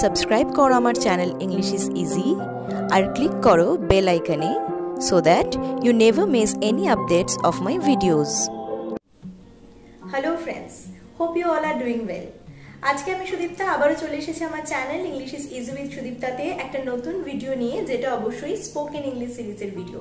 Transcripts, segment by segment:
Subscribe করো আমার channel English is easy আর ক্লিক করো বেল আইকনে so that you never miss any updates of my videos hello friends hope you all are doing well আজকে আমি সুদীপ্তা আবারও চলে এসেছি আমার channel English is easy with সুদীপ্তাতে একটা নতুন ভিডিও নিয়ে, যেটা অবশ্যই স্পোকেন ইংলিশ সিরিজের ভিডিও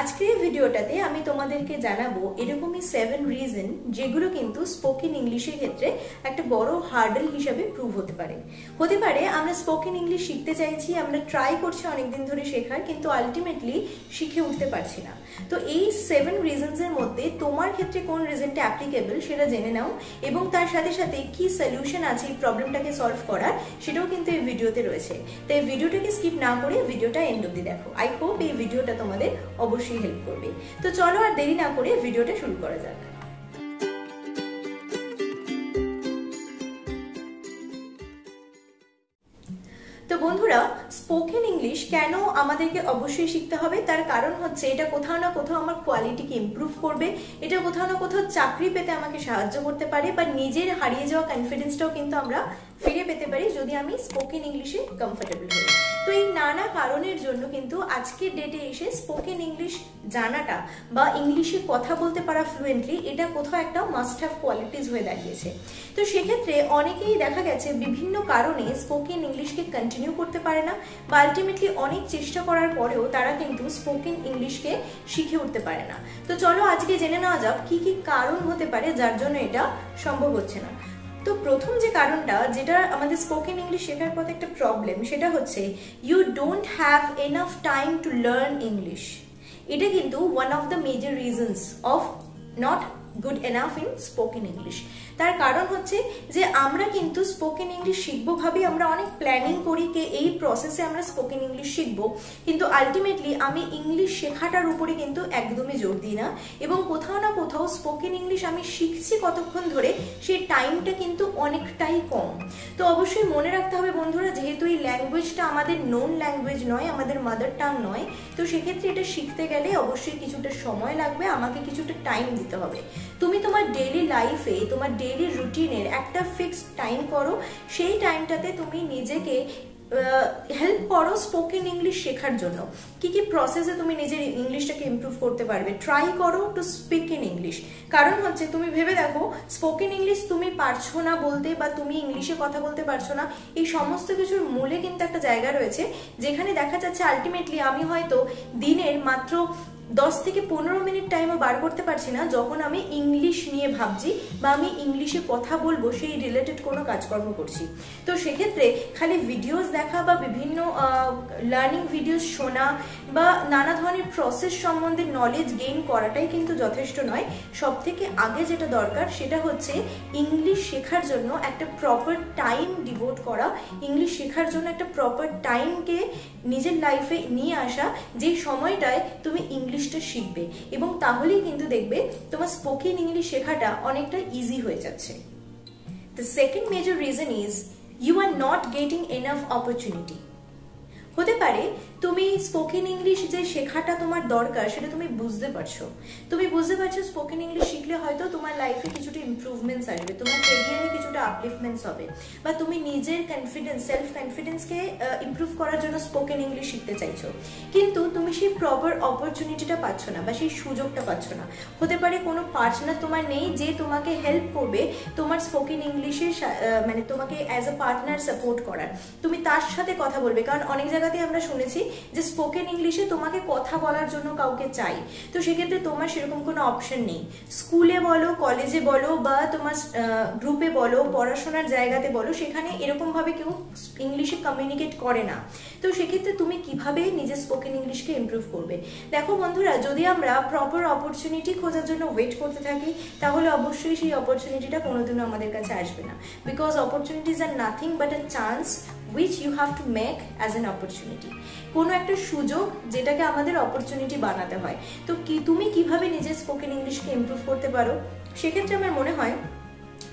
আজকের এই ভিডিওটাতে আমি তোমাদেরকে জানাব এরকমই সেভেন রিজন যেগুলো কিন্তু স্পোকেন ইংলিশের ক্ষেত্রে একটা বড় হার্ডেল হিসাবে প্রুভ হতে পারে। হতে পারে আমরা স্পোকেন ইংলিশ শিখতে চাইছি, আমরা ট্রাই করছি অনেকদিন ধরে শেখার, কিন্তু আলটিমেটলি শিখে উঠতে পারছি না। তো এই সেভেন রিজনসের মধ্যে তোমার ক্ষেত্রে কোন রিজনটা অ্যাপ্লিকেবল সেটা জেনে নাও, এবং তার সাথে সাথে কি সলিউশন আছে এই প্রবলেমটাকে সলভ করার সেটাও কিন্তু এই ভিডিওতে রয়েছে। তাই ভিডিওটাকে স্কিপ না করে ভিডিওটা এন্ড অব্দি দেখো। আই হোপ এই ভিডিওটা তোমাদের অবশ্যই হেল্প করবে। তো চলো আর দেরি না করে ভিডিওটা শুরু করা যাক। তো বন্ধুরা স্পোকেন ইংলিশ কেন আমাদেরকে অবশ্যই শিখতে হবে? তার কারণ হচ্ছে এটা কোথাও না কোথাও আমার কোয়ালিটিকে ইম্প্রুভ করবে। এটা কোথাও না কোথাও চাকরি পেতে আমাকে সাহায্য করতে পারে বা নিজের হারিয়ে যাওয়া কনফিডেন্সটাও কিন্তু আমরা ফিরে পেতে পারি যদি আমি স্পোকেন ইংলিশে কমফোর্টেবল হই। তো এই নানা কারণের জন্য কিন্তু আজকের ডেটে এসে স্পোকেন ইংলিশ জানাটা বা ইংলিশে কথা বলতে পারা ফ্লুয়েন্টলি এটা কোথাও একটা মাস্ট হ্যাভ কোয়ালিটিস হয়ে দাঁড়িয়েছে। তো সেক্ষেত্রে অনেকেই দেখা গেছে বিভিন্ন কারণে স্পোকেন ইংলিশকে কন্টিনিউ করতে পারে না বা আলটিমেটলি অনেক চেষ্টা করার পরেও তারা কিন্তু স্পোকেন ইংলিশকে শিখে উঠতে পারে না। তো চলো আজকে জেনে নেওয়া যাক কি কি কারণ হতে পারে যার জন্য এটা সম্ভব হচ্ছে না। তো প্রথম যে কারণটা, যেটা আমাদের স্পোকেন ইংলিশ শেখার পথে একটা প্রবলেম সেটা হচ্ছে you don't have enough time to learn English এটা কিন্তু one of the major reasons of not good enough in spoken English তার কারণ হচ্ছে যে আমরা কিন্তু স্পোকেন ইংলিশ শিখব ভাবি, আমরা অনেক প্ল্যানিং করি কে এই প্রসেসে আমরা স্পোকেন ইংলিশ শিখব। কিন্তু আলটিমেটলি আমি ইংলিশ শেখাটার উপরে কিন্তু একদমই জোর দিই না। এবং কোথাও না কোথাও স্পোকেন ইংলিশ আমি শিখছি কতক্ষণ ধরে, সেই টাইমটা কিন্তু অনেকটাই কম। তো অবশ্যই মনে রাখতে হবে বন্ধুরা, যেহেতু এই ল্যাঙ্গুয়েজটা আমাদের নোন ল্যাঙ্গুয়েজ নয়, আমাদের মাদার টাং নয়, তো সেক্ষেত্রে এটা শিখতে গেলে অবশ্যই কিছুটা সময় লাগবে, আমাকে কিছুটা টাইম দিতে হবে। তুমি তোমার ডেইলি লাইফে তোমার ডেইলি রুটিনের একটা ফিক্সড টাইম করো, সেই টাইমটাতে তুমি নিজেকে হেল্প করো স্পোকেন ইংলিশ শেখার জন্য। কি কি প্রসেসে তুমি নিজের ইংলিশটাকে ইম্প্রুভ করতে পারবে ট্রাই করো টু স্পিক ইন ইংলিশ কারণ হচ্ছে, তুমি ভেবে দেখো স্পোকেন ইংলিশ তুমি পারছ না বলতে বা তুমি ইংলিশে কথা বলতে পারছ না, এই সমস্ত কিছুর মূলে কিন্তু একটা জায়গা রয়েছে, যেখানে দেখা যাচ্ছে আলটিমেটলি আমি হয়তো দিনের মাত্র দশ থেকে পনেরো মিনিট টাইমও বার করতে পারছি না, যখন আমি ইংলিশ নিয়ে ভাবছি বা আমি ইংলিশে কথা বলব, সেই রিলেটেড কোনো কাজকর্ম করছি। তো সেক্ষেত্রে খালি ভিডিওস দেখা বা বিভিন্ন লার্নিং ভিডিওস শোনা বা নানা ধরনের প্রসেস সম্বন্ধে নলেজ গেইন করাটাই কিন্তু যথেষ্ট নয়। সব থেকে আগে যেটা দরকার সেটা হচ্ছে ইংলিশ শেখার জন্য একটা প্রপার টাইম ডিভোট করা। ইংলিশ শেখার জন্য একটা প্রপার টাইমকে নিজের লাইফে নিয়ে আসা। যে সময়টায় তুমি ইংলিশ ইংলিশটা শিখবে এবং তাহলেই কিন্তু দেখবে তোমার স্পোকেন ইংলিশ শেখাটা অনেকটা ইজি হয়ে যাচ্ছে। The second major reason is you are not getting enough opportunity হতে পারে তুমি স্পোকেন ইংলিশ যে শেখাটা তোমার দরকার, সেটা তুমি বুঝতে পারছ। তুমি বুঝতে পারছ স্পোকেন ইংলিশ শিখলে হয়তো তোমার লাইফে কিছুটা ইম্প্রুভমেন্টস আসবে, তোমার ক্যারিয়ারে কিছুটা আপলিফমেন্টস হবে, বা তুমি নিজের কনফিডেন্স সেলফ কনফিডেন্সকে ইম্প্রুভ করার জন্য স্পোকেন ইংলিশ শিখতে চাইছো। কিন্তু তুমি সেই প্রপার অপরচুনিটিটা পাচ্ছ না, বা সেই সুযোগটা পাচ্ছ না। হতে পারে কোনো পার্টনার তোমার নেই যে তোমাকে হেল্প করবে তোমার স্পোকেন ইংলিশে মানে তোমাকে অ্যাজ আ পার্টনার সাপোর্ট করার। তুমি তার সাথে কথা বলবে, কারণ অনেক জায়গাতে আমরা শুনেছি যে স্পোকেন ইংলিশে তোমাকে কথা বলার জন্য কাউকে চাই। তো সেক্ষেত্রে তোমার সেরকম কোনো অপশন নেই। স্কুলে বলো কলেজে বলো বা তোমার গ্রুপে বলো, পড়াশোনার জায়গাতে বলো, সেখানে এরকমভাবে কেউ ইংলিশে কমিউনিকেট করে না। তো সেক্ষেত্রে তুমি কীভাবে নিজের স্পোকেন ইংলিশকে ইম্প্রুভ করবে? দেখো বন্ধুরা, যদি আমরা প্রপার অপরচুনিটি খোঁজার জন্য ওয়েট করতে থাকি, তাহলে অবশ্যই সেই অপরচুনিটিটা কোনোদিনও আমাদের কাছে আসবে না। Because opportunities are nothing but a chance which you have to make as an opportunity কোনো একটা সুযোগ যেটাকে আমাদের অপরচুনিটি বানাতে হয়। তো কি, তুমি কীভাবে নিজের স্পোকেন ইংলিশকে ইম্প্রুভ করতে পারো? সেক্ষেত্রে আমার মনে হয়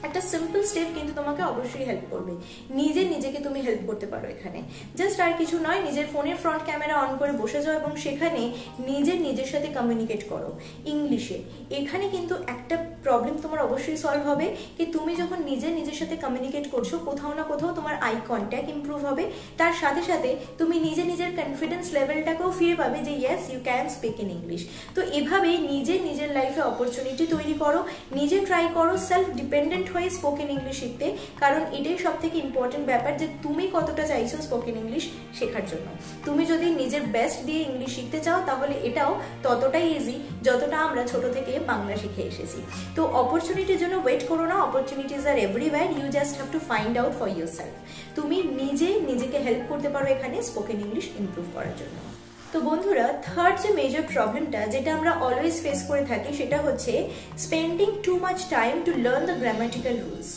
একটা সিম্পল স্টেপ কিন্তু তোমাকে অবশ্যই হেল্প করবে। নিজে নিজেকে তুমি হেল্প করতে পারো এখানে। জাস্ট আর কিছু নয়, নিজের ফোনের ফ্রন্ট ক্যামেরা অন করে বসে যাও এবং সেখানে নিজের নিজের সাথে কমিউনিকেট করো ইংলিশে এখানে কিন্তু একটা প্রবলেম তোমার অবশ্যই সলভ হবে কি তুমি যখন নিজে নিজের সাথে কমিউনিকেট করছ, কোথাও না কোথাও তোমার আই কন্ট্যাক্ট ইম্প্রুভ হবে। তার সাথে সাথে তুমি নিজে নিজের কনফিডেন্স লেভেলটাকেও ফিরে পাবে যে yes you can speak in English তো এভাবেই নিজে নিজের লাইফে অপরচুনিটি তৈরি করো, নিজে ট্রাই করো সেলফ ডিপেন্ডেন্ট হয়ে স্পোকেন ইংলিশ শিখতে, কারণ এটাই সব থেকে ইম্পর্টেন্ট ব্যাপার যে তুমি কতটা চাইছো স্পোকেন ইংলিশ শেখার জন্য। তুমি যদি নিজের বেস্ট দিয়ে ইংলিশ শিখতে চাও, তাহলে এটাও ততটাই ইজি যতটা আমরা ছোট থেকে বাংলা শিখে এসেছি। তো অপরচুনিটির জন্য ওয়েট করো না opportunities are everywhere you just have to find out for your self তুমি নিজে নিজেকে হেল্প করতে পারো এখানে স্পোকেন ইংলিশ ইমপ্রুভ করার জন্য। তো বন্ধুরা থার্ড যে মেজর প্রবলেমটা যেটা আমরা অলওয়েজ ফেস করে থাকি সেটা হচ্ছে spending too much time to learn the grammatical rules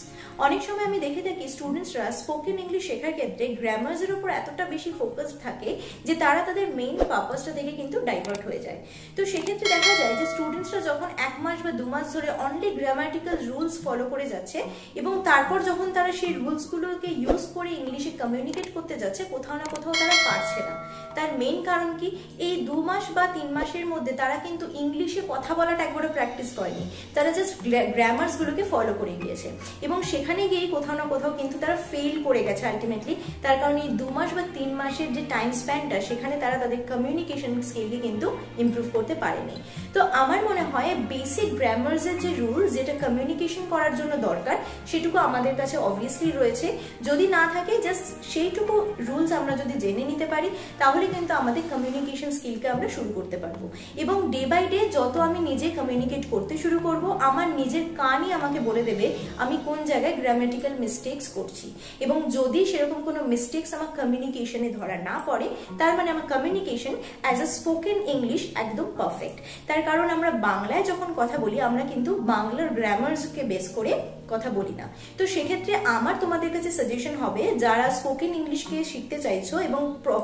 অনেক সময় আমি দেখে থাকি স্টুডেন্টসরা স্পোকেন ইংলিশ শেখার ক্ষেত্রে গ্রামার্সের উপর এতটা বেশি ফোকাস থাকে যে তারা তাদের মেইন পারপাসটা থেকে কিন্তু ডাইভার্ট হয়ে যায়। তো সেক্ষেত্রে দেখা যায় যে স্টুডেন্টসরা যখন এক মাস বা দু মাস ধরে অনলি গ্রামাটিক্যাল রুলস ফলো করে যাচ্ছে এবং তারপর যখন তারা সেই রুলসগুলোকে ইউজ করে ইংলিশে কমিউনিকেট করতে যাচ্ছে, কোথাও না কোথাও তারা পারছে না। তার মেইন কারণ কি? এই দু মাস বা তিন মাসের মধ্যে তারা কিন্তু ইংলিশে কথা বলাটা একবারে প্র্যাকটিস করেনি। তারা জাস্ট গ্রামার্সগুলোকে ফলো করে গিয়েছে। এবং সেখানে গিয়ে কোথাও না কোথাও কিন্তু তারা ফেল করে গেছে আলটিমেটলি তার কারণে এই দু মাস বা তিন মাসের যে টাইম স্প্যানটা সেখানে তারা তাদের কমিউনিকেশন স্কিলকে কিন্তু ইমপ্রুভ করতে পারেনি। তো আমার মনে হয় বেসিক গ্রামার্সের যে রুলস যেটা কমিউনিকেশন করার জন্য দরকার, সেটুকু আমাদের কাছে অবভিয়াসলি রয়েছে। যদি না থাকে জাস্ট সেইটুকু রুলস আমরা যদি জেনে নিতে পারি, তাহলে কিন্তু আমাদের কমিউনিকেশন স্কিলকে আমরা শুরু করতে পারব। এবং ডে বাই ডে যত আমি নিজে কমিউনিকেট করতে শুরু করব, আমার নিজের কানই আমাকে বলে দেবে, আমি কোন জায়গায় গ্রামেটিক্যাল মিস্টেক্স করছি। এবং যদি সেরকম কোনো মিস্টেক্স আমার কমিউনিকেশনে ধরা না পড়ে, তার মানে আমার communication as a spoken English একদম পারফেক্ট তার কারণ আমরা বাংলায় যখন কথা বলি, আমরা কিন্তু বাংলার গ্রামার্সকে বেস করে কথা বলি না। তো সেক্ষেত্রে আমার তোমাদের কাছে সাজেশন হবে, যারা স্পোকেন ইংলিশকে শিখতে চাইছো এবং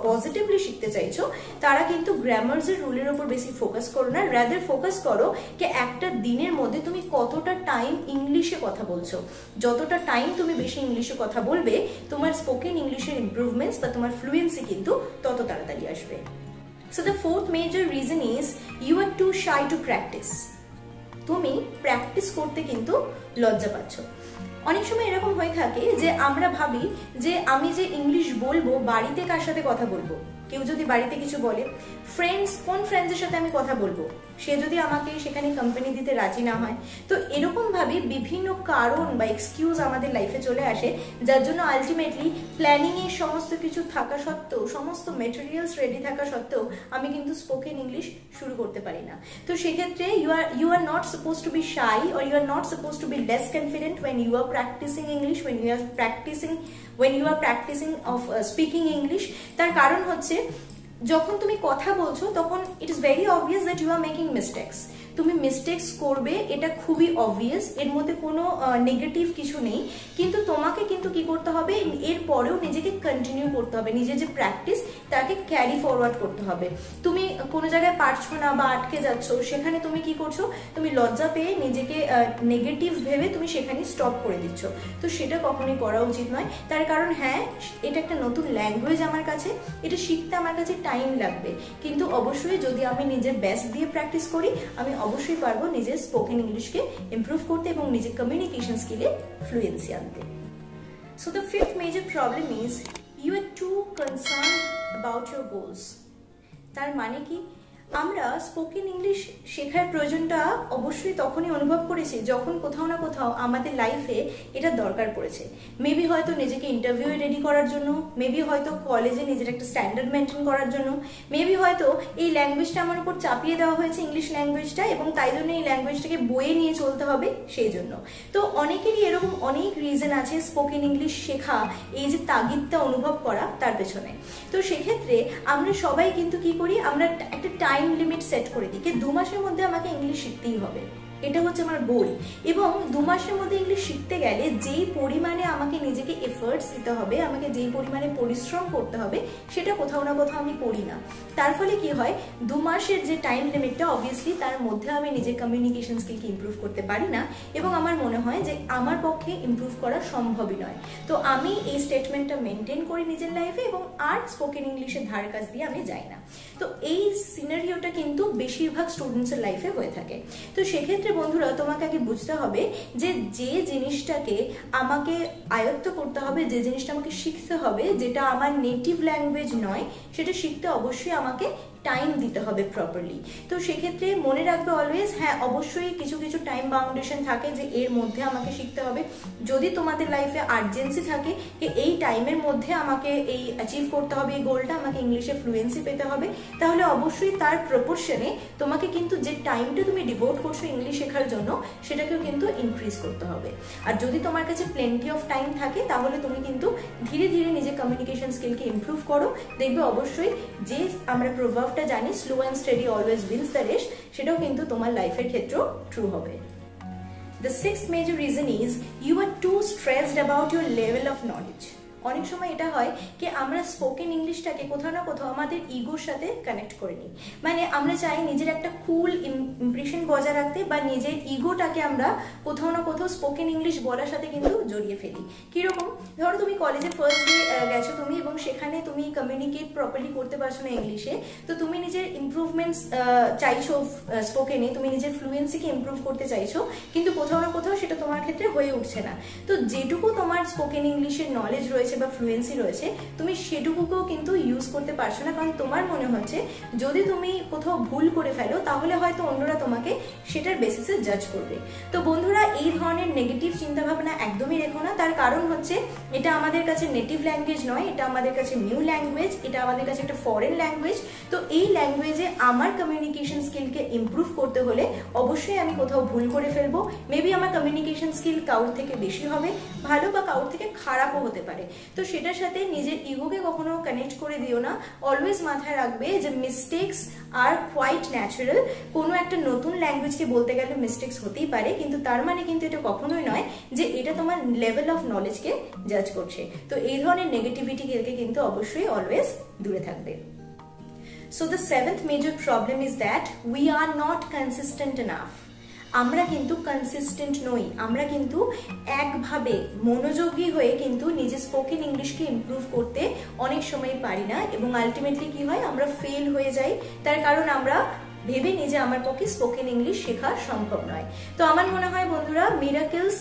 পজিটিভলি শিখতে চাইছো, তারা কিন্তু গ্রামার্সের রুলের উপর বেশি ফোকাস করো না। রাদার ফোকাস করো যে একটা দিনের মধ্যে তুমি কতটা টাইম ইংলিশে কথা বলছো। যতটা টাইম তুমি বেশি ইংলিশে কথা বলবে, তোমার স্পোকেন ইংলিশের ইম্প্রুভমেন্টস বা তোমার ফ্লুয়েন্সি কিন্তু তত তাড়াতাড়ি আসবে। So the fourth major reason is you are too shy to practice তুমি প্র্যাকটিস করতে কিন্তু লজ্জা পাচ্ছ। অনেক সময় এরকম হয়ে থাকে যে আমরা ভাবি যে আমি যে ইংলিশ বলব, বাড়িতে কার সাথে কথা বলব? কেউ যদি বাড়িতে কিছু বলে ফ্রেন্ডস কোন ফ্রেন্ডসের সাথে আমি কথা বলব? সে যদি আমাকে সেখানে কোম্পানি দিতে রাজি না হয়, তো এরকম ভাবে বিভিন্ন কারণ বা এক্সকিউজ আমাদের লাইফে চলে আসে, যার জন্য আলটিমেটলি প্ল্যানিং এর সমস্ত কিছু থাকা সত্ত্বেও, সমস্ত মেটেরিয়ালস রেডি থাকা সত্ত্বেও আমি কিন্তু স্পোকেন ইংলিশ শুরু করতে পারি না। তো সেক্ষেত্রে you are you are not suppose to be shy or you are not suppose to be less confident when you are practicing English when you are practicing when you are practicing of speaking English তার কারণ হচ্ছে, যখন তুমি কথা বলছো, তখন it is very obvious that you are making mistakes তুমি mistakes করবে, এটা খুবই অবভিয়াস এর মধ্যে কোনো নেগেটিভ কিছু নেই। কিন্তু তোমাকে কিন্তু কি করতে হবে? এর পরেও নিজেকে কন্টিনিউ করতে হবে। নিজের যে প্র্যাকটিস তাকে ক্যারি ফরওয়ার্ড করতে হবে। তুমি কোনো জায়গায় পারছ না বা আটকে যাচ্ছ, সেখানে তুমি কি করছ? তুমি লজ্জা পেয়ে নিজেকে নেগেটিভ ভেবে তুমি সেখানে স্টপ করে দিচ্ছ। তো সেটা কখনোই করা উচিত নয়। তার কারণ হ্যাঁ এটা একটা নতুন ল্যাঙ্গুয়েজ আমার কাছে, এটা শিখতে আমার কাছে টাইম লাগবে। কিন্তু অবশ্যই যদি আমি নিজের বেস্ট দিয়ে প্র্যাকটিস করি, আমি অবশ্যই পারব নিজের স্পোকেন ইংলিশকে ইমপ্রুভ করতে এবং নিজের কমিউনিকেশন স্কিলে ফ্লুয়েন্সি আনতে। So the fifth major problem is you are too concern about your goals তার মানে কি? আমরা স্পোকেন ইংলিশ শেখার প্রয়োজনটা অবশ্যই তখনই অনুভব করেছি যখন কোথাও না কোথাও আমাদের লাইফে এটা দরকার পড়েছে। মেবি হয়তো নিজেকে ইন্টারভিউ রেডি করার জন্য মেবি হয়তো কলেজে নিজের একটা স্ট্যান্ডার্ড মেনটেন করার জন্য মেবি হয়তো এই ল্যাঙ্গুয়েজটা আমার উপর চাপিয়ে দেওয়া হয়েছে ইংলিশ ল্যাঙ্গুয়েজটা এবং তাই জন্য এই ল্যাঙ্গুয়েজটাকে বয়ে নিয়ে চলতে হবে সেই জন্য। তো অনেকেরই এরকম অনেক রিজন আছে স্পোকেন ইংলিশ শেখা, এই যে তাগিদটা অনুভব করা তার পেছনে। তো সেক্ষেত্রে আমরা সবাই কিন্তু কি করি, আমরা একটা টাইম লিমিট সেট করে দিই কি দু মাসের মধ্যে আমাকে ইংলিশ শিখতেই হবে। এটা হচ্ছে আমার গোল এবং দু মাসের মধ্যে ইংলিশ শিখতে গেলে যেই পরিমাণে আমাকে নিজেকে এফার্টস দিতে হবে, আমাকে যেই পরিমাণে পরিশ্রম করতে হবে, সেটা কোথাও না কোথাও আমি করি না। তার ফলে কি হয়, দু মাসের যে টাইম লিমিটটা অবভিয়াসলি তার মধ্যে আমি নিজের কমিউনিকেশন স্কিলকে ইম্প্রুভ করতে পারি না এবং আমার মনে হয় যে আমার পক্ষে ইম্প্রুভ করা সম্ভবই নয়। তো আমি এই স্টেটমেন্টটা মেনটেন করি নিজের লাইফে এবং আর স্পোকেন ইংলিশের ধার কাছ দিয়ে আমি যাই না। তো এই সিনারিওটা কিন্তু বেশিরভাগ স্টুডেন্টসের লাইফে হয়ে থাকে। তো সেক্ষেত্রে বন্ধুরা, তোমাকে আগে বুঝতে হবে যে যে জিনিসটাকে আমাকে আয়ত্ত করতে হবে, যে জিনিসটা আমাকে শিখতে হবে, যেটা আমার নেটিভ ল্যাঙ্গুয়েজ নয়, সেটা শিখতে অবশ্যই আমাকে টাইম দিতে হবে প্রপারলি তো সেক্ষেত্রে মনে রাখবে অলওয়েজ হ্যাঁ অবশ্যই কিছু কিছু টাইম বাউন্ডেশন থাকে যে এর মধ্যে আমাকে শিখতে হবে। যদি তোমাদের লাইফে আর্জেন্সি থাকে, যে এই টাইমের মধ্যে আমাকে এই অ্যাচিভ করতে হবে, এই গোলটা আমাকে ইংলিশে ফ্লুয়েন্সি পেতে হবে, তাহলে অবশ্যই তার প্রপোর্শনে তোমাকে কিন্তু যে টাইমটা তুমি ডিভোট করছ ইংলিশ শেখার জন্য, সেটাকেও কিন্তু ইনক্রিজ করতে হবে। আর যদি তোমার কাছে প্লেন্টি অফ টাইম থাকে, তাহলে তুমি কিন্তু ধীরে ধীরে নিজের কমিউনিকেশন স্কিলকে ইমপ্রুভ করো। দেখবে অবশ্যই যে আমরা প্রভাবটা জানি slow and steady always wins the race সেটাও কিন্তু তোমার লাইফের ক্ষেত্রেও ট্রু হবে The sixth major reason is you are too stressed about your level of knowledge. অনেক সময় এটা হয় কি আমরা স্পোকেন ইংলিশটাকে কোথাও না কোথাও আমাদের ইগোর সাথে কানেক্ট করে নিই। মানে আমরা চাই নিজের একটা কুল ইমপ্রেশন বজায় রাখতে বা নিজের ইগোটাকে আমরা কোথাও না কোথাও স্পোকেন ইংলিশ বলার সাথে কিন্তু জড়িয়ে ফেলি। কীরকম? ধরো তুমি কলেজে ফার্স্ট ডে গেছো তুমি এবং সেখানে তুমি কমিউনিকেট প্রপারলি করতে পারছ না ইংলিশে তো তুমি নিজের ইমপ্রুভমেন্টস চাইছো স্পোকেনে তুমি নিজের ফ্লুয়েন্সিকে ইমপ্রুভ করতে চাইছো, কিন্তু কোথাও না কোথাও সেটা তোমার ক্ষেত্রে হয়ে উঠছে না। তো যেটুকু তোমার স্পোকেন ইংলিশের নলেজ রয়েছে বা ফ্লুয়েন্সি রয়েছে, তুমি সেটুকুকেও কিন্তু ইউজ করতে পারছ না। কারণ তোমার মনে হচ্ছে, যদি তুমি কোথাও ভুল করে ফেলো, তাহলে হয়তো অন্যরা তোমাকে সেটার বেসিসে জাজ করবে। তো বন্ধুরা, এই ধরনের নেগেটিভ চিন্তাভাবনা একদমই রেখো না। তার কারণ হচ্ছে, এটা আমাদের কাছে নেটিভ ল্যাঙ্গুয়েজ নয়, এটা আমাদের কাছে নিউ ল্যাঙ্গুয়েজ এটা আমাদের কাছে একটা ফরেন ল্যাঙ্গুয়েজ তো এই ল্যাঙ্গুয়েজে আমার কমিউনিকেশন স্কিলকে ইম্প্রুভ করতে হলে অবশ্যই আমি কোথাও ভুল করে ফেলব। মেবি আমার কমিউনিকেশন স্কিল কাউর থেকে বেশি হবে, ভালো বা কাউর থেকে খারাপও হতে পারে। তো সেটার সাথে নিজের ইগোকে কখনো কানেক্ট করে দিও না। অলওয়েজ মাথায় রাখবে যে মিস্টেক্স আর কোয়াইট ন্যাচারাল কোনো একটা নতুন ল্যাঙ্গুয়েজকে বলতে গেলে মিস্টেক্স হতেই পারে, কিন্তু তার মানে কিন্তু এটা কখনোই নয় যে এটা তোমার লেভেল অফ নলেজকে জাজ করছে। তো এই ধরনের নেগেটিভিটি থেকে কিন্তু অবশ্যই অলওয়েজ দূরে থাকবে। So the seventh major problem is that we are not consistent enough. আমরা কিন্তু কনসিস্টেন্ট নই। আমরা কিন্তু একভাবে মনোযোগী হয়ে কিন্তু নিজের স্পোকেন ইংলিশকে ইম্প্রুভ করতে অনেক সময় পারি না এবং আলটিমেটলি কি হয়, আমরা ফেল হয়ে যাই। তার কারণ আমরা ভেবে নিই যে আমার পক্ষে স্পোকেন ইংলিশ শেখা সম্ভব নয়। তো আমার মনে হয় বন্ধুরা মিরাকেলস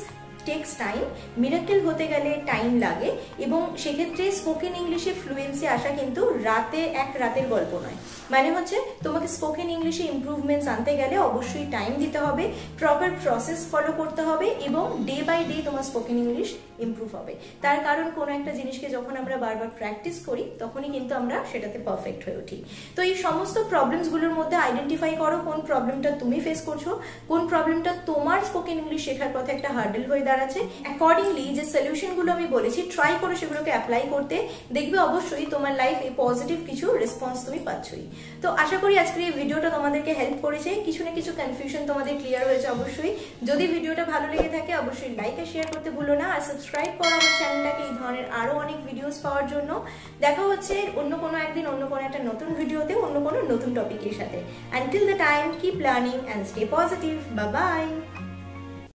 টেক্স টাইম মিরাকেল হতে গেলে টাইম লাগে এবং সেক্ষেত্রে স্পোকেন ইংলিশে ফ্লুয়েন্সি আসা কিন্তু রাতে এক রাতের গল্প নয়। মানে হচ্ছে তোমাকে স্পোকেন ইংলিশে ইম্প্রুভমেন্টস আনতে গেলে অবশ্যই টাইম দিতে হবে প্রপার প্রসেস ফলো করতে হবে এবং ডে বাই ডে তোমার স্পোকেন ইংলিশ ইম্প্রুভ হবে। তার কারণ কোনো একটা জিনিসকে যখন আমরা বারবার প্র্যাকটিস করি, তখনই কিন্তু আমরা সেটাতে পারফেক্ট হয়ে উঠি। তো এই সমস্ত প্রবলেমসগুলোর মধ্যে আইডেন্টিফাই করো কোন প্রবলেমটা তুমি ফেস করছ, কোন প্রবলেমটা তোমার স্পোকেন ইংলিশ শেখার পথে একটা হার্ডেল হয়ে দাঁড়াচ্ছে অ্যাকর্ডিংলি যে সলিউশনগুলো আমি বলেছি ট্রাই করো সেগুলোকে অ্যাপ্লাই করতে। দেখবে অবশ্যই তোমার লাইফ পজিটিভ কিছু রেসপন্স তুমি পাচ্ছই। তো আশা করি আজকের এই ভিডিওটা তোমাদেরকে হেল্প করেছে। কিছু না কিছু কনফিউশন তোমাদের ক্লিয়ার হয়েছে অবশ্যই। যদি ভিডিওটা ভালো লেগে থাকে, অবশ্যই লাইক আর শেয়ার করতে ভুলো না। আর সাবস্ক্রাইব করো আমার চ্যানেলটাকে এই ধরনের আরও অনেক ভিডিওস পাওয়ার জন্য। দেখা হচ্ছে অন্য কোনো একদিন, অন্য কোনো একটা নতুন ভিডিওতে অন্য কোনো নতুন টপিকের সাথে। Until the time keep learning and stay positive বা বাই